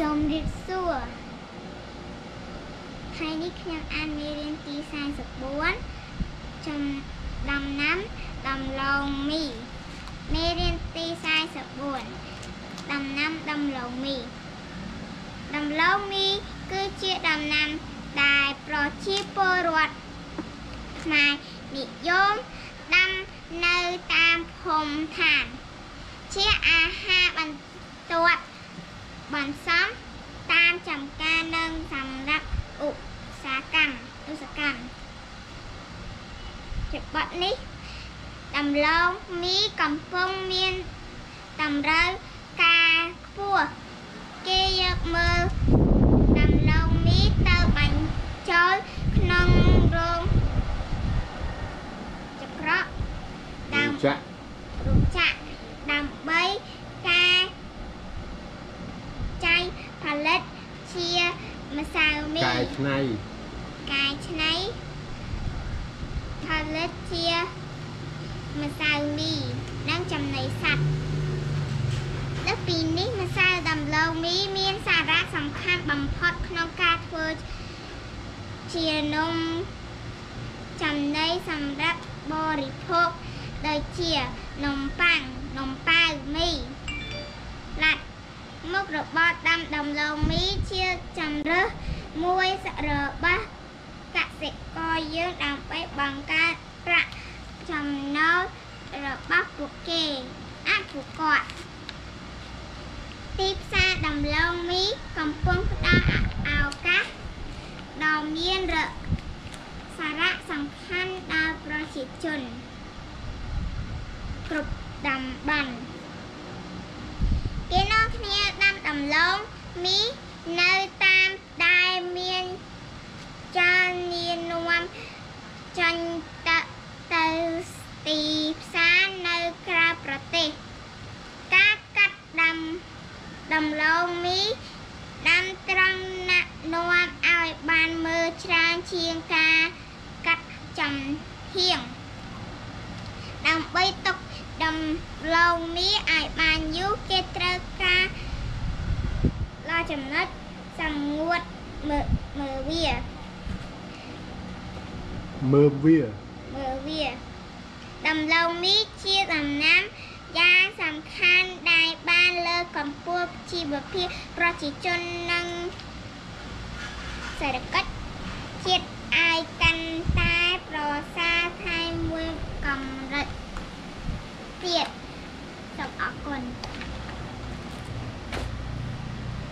ជំរាបសួរថ្ងៃនេះខ្ញុំអានមេរៀនទី44ចំដំណាំដំឡូងមីមេរៀនទី44ដំណាំដំឡូងមីដំឡូងមីគឺជាដំណាំដែលប្រជាពលរដ្ឋខ្មែរនិយមដាំនៅតាមភូមិឋានជាអាហារបន្ទាប់ បន្សំតាមចំការនិងសម្រាប់ឧស្សាហកម្មឧស្សាហកម្មច្បាប់នេះដំឡូងមីកំពុងមានតម្រូវការខ្ពស់គេយកមើលដំឡូងមីទៅបញ្ចូលក្នុងរោងចក្រកដើមចាក់រោងចក្រដើម្បីការចៃផលិតជា ម្សៅមីកែច្នៃកែច្នៃផលិតជាម្សៅមីនិងចំណីសត្វលើពីនេះម្សៅដំឡូងមីមានសារៈសំខាន់បំផុតក្នុងការធ្វើជានំចំណីសម្រាប់បរិភោគដូចជានំប៉័ងនំប៉ាវមីឡាច់មុខរបរដាំដំឡូងមីជាចំរើស មួយរបស់កសិករយើងដើម្បីបង្កើតប្រាក់ចំណូលរបស់ពួកគេអាចពួកគាត់ទីផ្សារដំឡូងមីកំពុងផ្ដល់ឱកាសដ៏មានរសារៈសំខាន់ដល់ប្រជាជន គ្រប់តំបន់គេនាំគ្នាដាំដំឡូងមីនៅតា ចាញ់តទៅទីផ្សារនៅក្រៅប្រទេស ការកាត់ដាំដំឡូងមីដាំត្រង់ណាក់នាំឲ្យបានមើលច្រើនជាងការកាត់ចំហៀងដើម្បីទុកដំឡូងមីឲ្យបានយូរគេត្រូវការឡចំណុចសម្ងួតមើលមើលវា មើលវាមើលវាដំឡូងមីជាដំណាំយ៉ាងសំខាន់ដែលបានលើកកម្ពស់ជីវភាពប្រជាជននិងសេដ្ឋកិច្ចជាតិឲ្យកាន់តែប្រសើរថែមមួយកម្រិតទៀតសូមអរគុណ